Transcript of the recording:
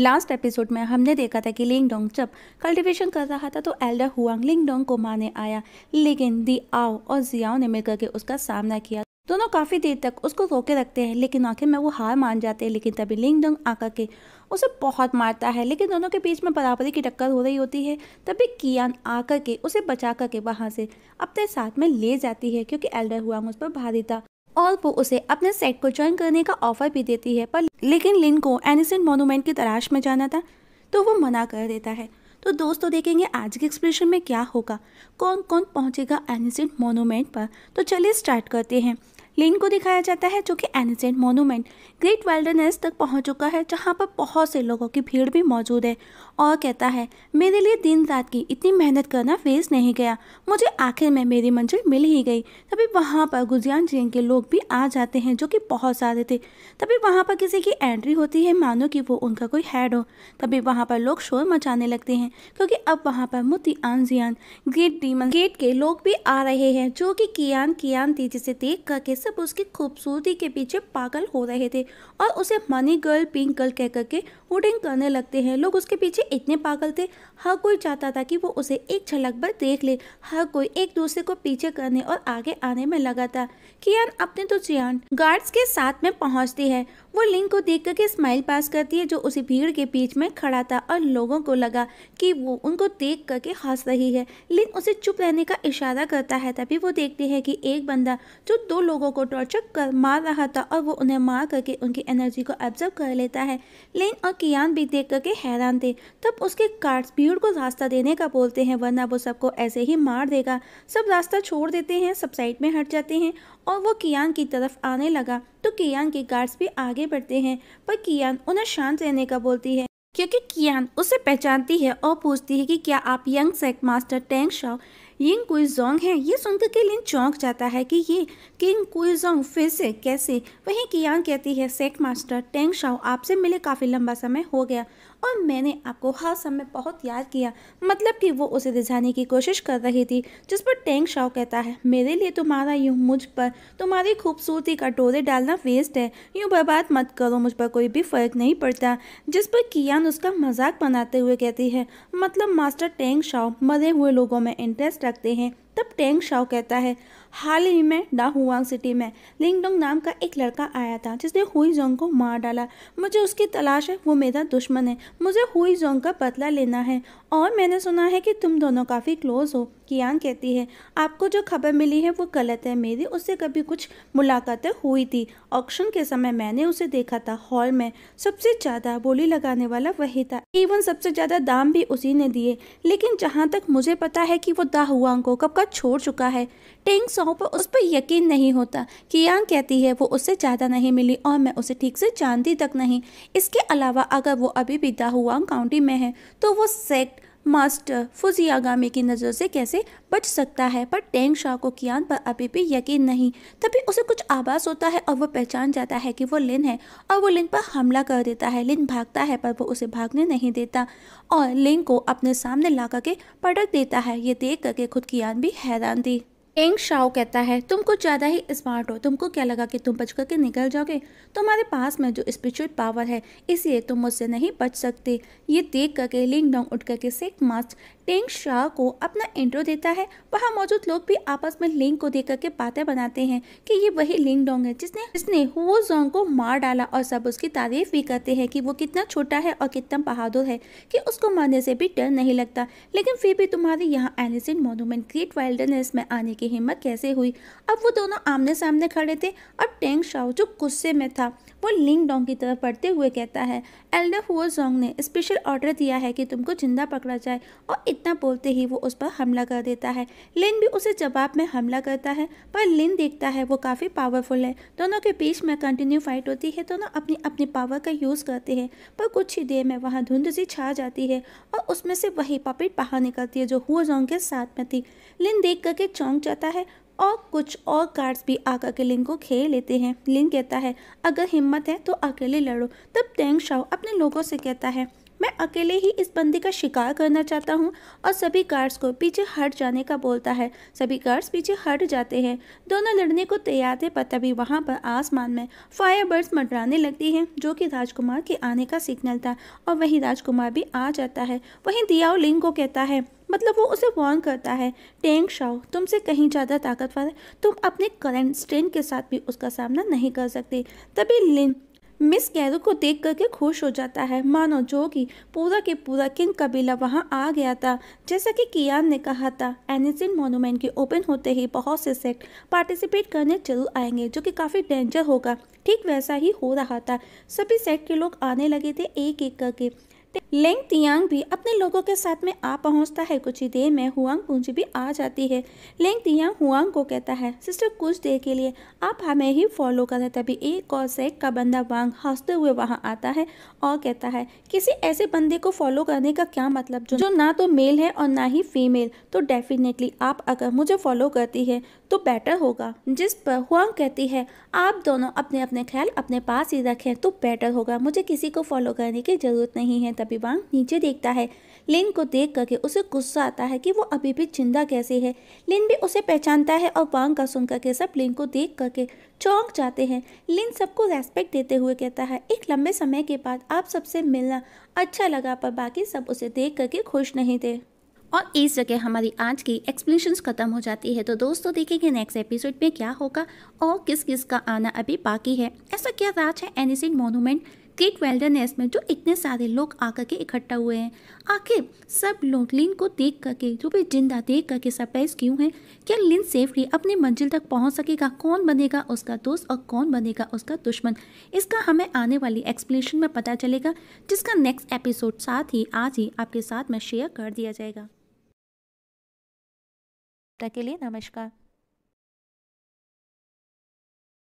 Last episode में हमने देखा था कि लिंग डोंग जब कल्टीवेशन कर रहा था तो एल्डर हुआंग लिंग डोंग को मारने आया। लेकिन दी आओ और जियाओ ने मिलकर के उसका सामना किया। दोनों काफ़ी देर तक उसको रोके रखते हैं, लेकिन आखिर में वो हार मान जाते हैं, लेकिन तभी लिंग डोंग आकर के उसे बहुत मारता है। लेकिन दोनों के बीच में बराबरी की टक्कर हो रही होती है, तभी कियान आकर के उसे बचा करके वहाँ से अपने साथ में ले जाती है, क्योंकि एल्डर हुआंग उस पर भारी था। वो उसे अपने सेट को ज्वाइन करने का ऑफ़र भी देती है, पर लेकिन लिन को एनिसेंट मोनूमेंट की तलाश में जाना था तो वो मना कर देता है। तो दोस्तों देखेंगे आज के एक्सप्रेशन में क्या होगा कौन कौन पहुंचेगा एनिसेंट मोनूमेंट पर? तो चलिए स्टार्ट करते हैं। लिन को दिखाया जाता है जो कि एनिसेंट मोनूमेंट ग्रेट वाइल्डनेस तक पहुँच चुका है, जहाँ पर बहुत से लोगों की भीड़ भी मौजूद है और कहता है, मेरे लिए दिन रात की इतनी मेहनत करना वेस्ट नहीं गया। मुझे आखिर में मेरी मंजिल मिल ही गई। तभी वहाँ पर गुजियान जिन के लोग भी आ जाते हैं, जो कि बहुत सारे थे। तभी वहाँ पर किसी की एंट्री होती है, मानो कि वो उनका कोई हेड हो। तभी वहाँ पर लोग शोर मचाने लगते हैं, क्योंकि अब वहाँ पर मुती आन जियान ग्रेट डीमन, गेट के लोग भी आ रहे हैं, जो कि कियान कियान थी जिसे देख करके सब उसकी खूबसूरती के पीछे पागल हो रहे थे और उसे मनी गर्ल, पिंक गर्ल कह करके वोटिंग करने लगते हैं। लोग उसके पीछे इतने पागल थे। हर कोई चाहता था कि वो उसे एक झलक पर देख ले, हर कोई एक दूसरे को पीछे करने और आगे आने में लगा था कियान अपने तो जियान गार्ड्स के साथ में पहुँचती है। वो लिंक को देख करके स्माइल पास करती है जो उसी भीड़ के बीच में खड़ा था और लोगों को लगा कि वो उनको देख करके हंस रही है। लिंक उसे चुप रहने का इशारा करता है, तभी वो देखती है कि एक बंदा जो दो लोगों को टॉर्चर कर मार रहा था और वो उन्हें मार करके उनकी एनर्जी को एब्जर्व कर लेता है। लिन और कियान भी देख करके हैरान थे। तब उसके कार्ड्स भीड़ को रास्ता देने का बोलते हैं, वरना वो सबको ऐसे ही मार देगा। सब रास्ता छोड़ देते हैं, सब साइड में हट जाते हैं और वो कियान की तरफ़ आने लगा। तो कियान के गार्ड्स भी आगे बढ़ते हैं, पर कियान उन्हें शांत रहने का बोलती है, क्योंकि कियान उसे पहचानती है और पूछती है कि क्या आप Yang Sek master Tang Shao, Ying Kuizong है? ये सुनकर के लिन चौंक जाता है कि ये किंग कुइजोंग फिर से कैसे? वहीं कियान कहती है, सेक मास्टर टेंग शाओ, आपसे मिले काफ़ी लंबा समय हो गया। और मैंने आपको हर समय बहुत याद किया। मतलब कि वो उसे रिझाने की कोशिश कर रही थी, जिस पर टेंग शाओ कहता है, मेरे लिए तुम्हारा यूँ मुझ पर, तुम्हारी खूबसूरती का टोरे डालना वेस्ट है। यूँ बर्बाद मत करो, मुझ पर कोई भी फ़र्क नहीं पड़ता। जिस पर कियान उसका मज़ाक बनाते हुए कहती है मतलब मास्टर टेंग शाओ मरे हुए लोगों में इंटरेस्ट रखते हैं। तब टेंग शाओ कहता है, हाल ही में डाहुआंग सिटी में लिंगडोंग नाम का एक लड़का आया था, जिसने हुई जोंग को मार डाला। मुझे उसकी तलाश है, वो मेरा दुश्मन है। मुझे हुई जोंग का बदला लेना है और मैंने सुना है कि तुम दोनों काफ़ी क्लोज हो। कियान कहती है, आपको जो खबर मिली है वो गलत है। मेरी उससे कभी कुछ मुलाकातें हुई थी। ऑक्शन के समय मैंने उसे देखा था हॉल में। सबसे ज़्यादा बोली लगाने वाला वही था। इवन सबसे ज़्यादा दाम भी उसी ने दिए। लेकिन जहाँ तक मुझे पता है कि वो दाहुआंग को कब का छोड़ चुका है टेंग सौ पर उस पर यकीन नहीं होता। कियांग कहती है, वो उससे ज़्यादा नहीं मिली और मैं उसे ठीक से जानती तक नहीं। इसके अलावा अगर वो अभी भी दाहुआंग काउंटी में है तो वो सेक्ट मास्टर फुजियागामी की नज़र से कैसे बच सकता है, पर टेंग शाह को कियान पर अभी भी यकीन नहीं। तभी उसे कुछ आभास होता है और वह पहचान जाता है कि वो लिन है और वो लिन पर हमला कर देता है। लिन भागता है, पर वो उसे भागने नहीं देता और लिन को अपने सामने ला करके पटक देता है। ये देख करके खुद कियान भी हैरान थी। एंग शाओ कहता है तुम कुछ ज़्यादा ही स्मार्ट हो। तुमको क्या लगा कि तुम बच करके निकल जाओगे? तुम्हारे पास में जो स्पिरिचुअल पावर है, इसलिए तुम मुझसे नहीं बच सकते। ये देख करके लिंग डोंग उठ करके सेक मास्ट टेंग शाह को अपना इंट्रो देता है। वहाँ मौजूद लोग भी आपस में लिंग को देख करके बातें बनाते हैं कि ये वही लिंग डोंग है जिसने जिसने हुओ जोंग को मार डाला और सब उसकी तारीफ़ भी करते हैं कि वो कितना छोटा है और कितना बहादुर है कि उसको मारने से भी डर नहीं लगता। लेकिन फिर भी तुम्हारे यहाँ एनिसेंट मोनूमेंट ग्रेट वाइल्डनेस में आने की हिम्मत कैसे हुई? अब वो दोनों आमने सामने खड़े थे और टेंग शाओ जो गुस्से में था, वो लिंग डोंग की तरफ़ बढ़ते हुए कहता है, एल्डर हुआ जोंग ने स्पेशल ऑर्डर दिया है कि तुमको ज़िंदा पकड़ा जाए और इतना बोलते ही वो उस पर हमला कर देता है। लिन भी उसे जवाब में हमला करता है, पर लिन देखता है वो काफ़ी पावरफुल है। दोनों के बीच में कंटिन्यू फाइट होती है, दोनों अपनी अपनी पावर का यूज़ करते हैं, पर कुछ ही देर में वहाँ धुंध सी छा जाती है और उसमें से वही पपिट बाहर निकलती है जो हुआ जोंग के साथ में थी। लिन देख करके चौंक जाता है और कुछ और कार्ड्स भी आकर के लिंग को खेल लेते हैं। लिंग कहता है, अगर हिम्मत है तो अकेले लड़ो। तब टेंग शाओ अपने लोगों से कहता है मैं अकेले ही इस बंदी का शिकार करना चाहता हूँ और सभी गार्ड्स को पीछे हट जाने का बोलता है। सभी गार्ड्स पीछे हट जाते हैं। दोनों लड़ने को तैयार थे, पर तभी वहाँ पर आसमान में फायर बर्ड्स मंडराने लगती हैं, जो कि राजकुमार के आने का सिग्नल था और वही राजकुमार भी आ जाता है। वहीं दियाओ लिंग को कहता है मतलब वो उसे वार्न करता है टेंग शाओ तुमसे कहीं ज़्यादा ताकतवर है। तुम अपने करंट स्ट्रेन के साथ भी उसका सामना नहीं कर सकते। तभी लिन मिस कैरो को देख करके खुश हो जाता है। मानो जो कि पूरा के पूरा किंग कबीला वहाँ आ गया था। जैसा कि कियान ने कहा था, एनिसिन मोनूमेंट के ओपन होते ही बहुत से सेक्ट पार्टिसिपेट करने ज़रूर आएँगे, जो कि काफ़ी डेंजर होगा। ठीक वैसा ही हो रहा था। सभी सेक्ट के लोग आने लगे थे एक एक करके। लेंग तियांग भी अपने लोगों के साथ में आ पहुँचता है। कुछ ही देर में हुआंग पूंजी भी आ जाती है। लेंग तियांग हुआंग को कहता है सिस्टर कुछ देर के लिए आप हमें ही फॉलो करें तभी एक और सेक का बंदा वांग हँसते हुए वहाँ आता है और कहता है किसी ऐसे बंदे को फॉलो करने का क्या मतलब? जो, जो ना तो मेल है और ना ही फीमेल। तो डेफिनेटली आप अगर मुझे फॉलो करती है तो बेटर होगा। जिस पर हुआंग कहती है आप दोनों अपने अपने ख्याल अपने पास ही रखें तो बेटर होगा। मुझे किसी को फॉलो करने की ज़रूरत नहीं है। तभी वांग नीचे देखता है। लिन को देख करके उसे गुस्सा आता है कि वो अभी भी ज़िंदा कैसे है। लिन भी उसे पहचानता है और वांग का सुन करके सब लिन को देख करके चौंक जाते हैं। लिन सबको रेस्पेक्ट देते हुए कहता है, एक लंबे समय के बाद आप सबसे मिलना अच्छा लगा, पर बाकी सब उसे देख करके खुश नहीं थे। और इस जगह हमारी आज की एक्सप्लेनेशन खत्म हो जाती है। तो दोस्तों, देखेंगे नेक्स्ट एपिसोड में क्या होगा और किस किस का आना अभी बाकी है। ऐसा क्या राज है एनिसिन मोनूमेंट ग्रेट वेल्डरनेस में जो इतने सारे लोग आकर के इकट्ठा हुए हैं, आखिर सब लोग लिन को देख करके, जो भी ज़िंदा देख करके सरप्राइज़ क्यों है? क्या लिन सेफली अपनी मंजिल तक पहुँच सकेगा? कौन बनेगा उसका दोस्त और कौन बनेगा उसका दुश्मन? इसका हमें आने वाली एक्सप्लेनेशन में पता चलेगा, जिसका नेक्स्ट एपिसोड साथ ही, आज ही आपके साथ में शेयर कर दिया जाएगा। के लिए नमस्कार।